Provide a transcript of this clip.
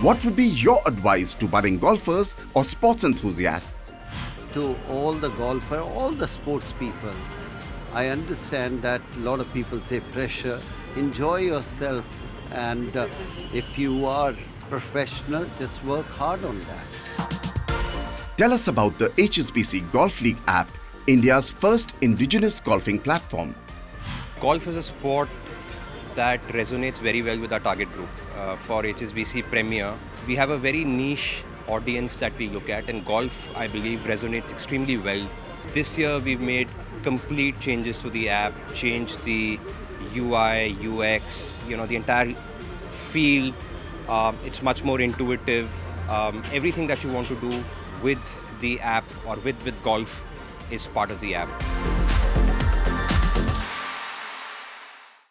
What would be your advice to budding golfers or sports enthusiasts? To all the golfer, all the sports people, I understand that a lot of people say pressure. Enjoy yourself, and uh, if you are professional, just work hard on that. Tell us about the HSBC Golf League app, India's first indigenous golfing platform. Golf is a sport that resonates very well with our target group. Uh, for HSBC Premier, we have a very niche audience that we look at, and golf, I believe, resonates extremely well. This year, we've made complete changes to the app, changed the UI, UX, you know, the entire feel. Uh, it's much more intuitive. Um, everything that you want to do with the app or with, with golf is part of the app.